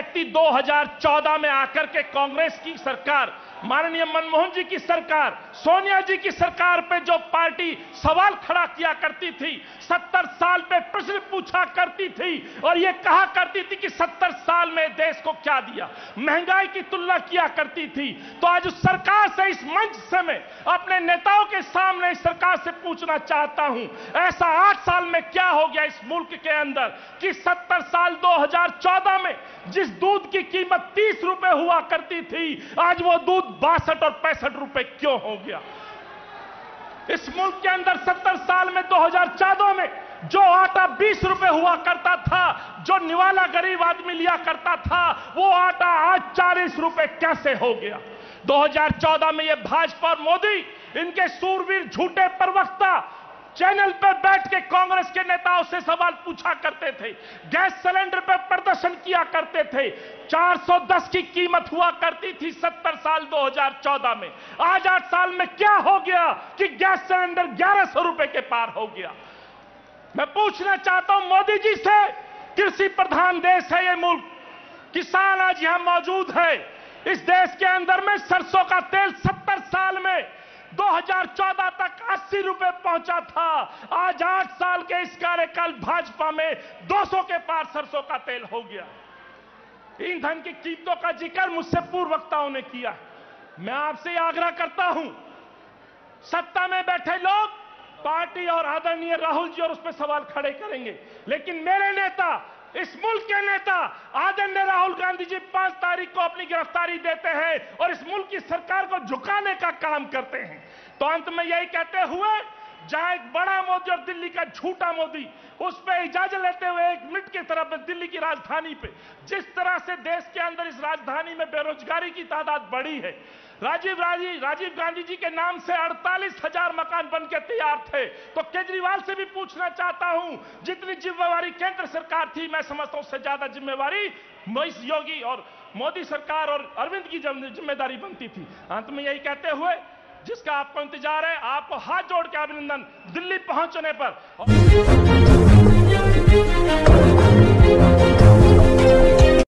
व्यक्ति 2014 में आकर के कांग्रेस की सरकार, माननीय मनमोहन जी की सरकार, सोनिया जी की सरकार पे जो पार्टी सवाल खड़ा किया करती थी 70 साल पे प्रश्न पूछा करती थी और ये कहा करती थी कि 70 साल में देश को क्या दिया, महँगाई की तुलना किया करती थी। तो आज उस सरकार से, इस मंच से मैं अपने नेताओं के सामने इस सरकार से पूछना चाहता हूँ, ऐसा आठ साल में क्या हो गया इस मुल्क के अंदर कि 70 साल 2014 में जिस दूध की कीमत 30 रुपए हुआ करती थी। आज वो दूध बासठ और पैंसठ रुपए क्यों हो गया? इस मुल्क के अंदर 70 साल में 2014 में जो आटा 20 रुपए हुआ करता था, जो निवाला गरीब आदमी लिया करता था, वो आटा आज 40 रुपए कैसे हो गया? 2014 में ये भाजपा और मोदी, इनके सूरवीर झूठे प्रवक्ता चैनल पर बैठ के कांग्रेस के नेताओं से सवाल पूछा करते थे, गैस सिलेंडर पर प्रदर्शन किया करते थे 410 की कीमत हुआ करती थी 70 साल 2014 में। आज आठ साल में क्या हो गया कि गैस सिलेंडर 1100 रुपए के पार हो गया? मैं पूछना चाहता हूँ, मोदी जी से, कृषि प्रधान देश है ये मुल्क। किसान आज यहाँ मौजूद है। इस देश के अंदर में सरसों का तेल 70 साल में 2014 तक 80 रुपए पहुँचा था। आज आठ साल के इस कार्यकाल भाजपा में 200 के पार सरसों का तेल हो गया। ईंधन की कीमतों का ज़िक्र मुझसे पूर्व वक्ताओं ने किया मैं आपसे आग्रह करता हूँ, सत्ता में बैठे लोग, पार्टी और आदरणीय राहुल जी और उस पर सवाल खड़े करेंगे। लेकिन मेरे नेता, इस मुल्क के नेता, आदरणीय राहुल गांधी जी पाँच तारीख को अपनी गिरफ्तारी देते हैं और इस मुल्क की सरकार को झुकाने का काम करते हैं। तो अंत में यही कहते हुए, जहाँ एक बड़ा मोदी और दिल्ली का झूठा मोदी, उस पर इजाज़त लेते हुए एक मिनट की तरफ़ दिल्ली की राजधानी पे, जिस तरह से देश के अंदर इस राजधानी में बेरोजगारी की तादाद बढ़ी है, राजीव राज़ी राजीव गांधी जी के नाम से अड़तालीस हज़ार मकान बन के तैयार थे। तो केजरीवाल से भी पूछना चाहता हूँ, जितनी जिम्मेवारी केंद्र सरकार थी, मैं समझता हूँ उससे ज़्यादा जिम्मेवारी योगी और मोदी सरकार और अरविंद की ज़िम्मेदारी बनती थी। अंत में यही कहते हुए जिसका आपको इंतज़ार है आपको हाथ जोड़ के अभिनंदन दिल्ली पहुँचने पर।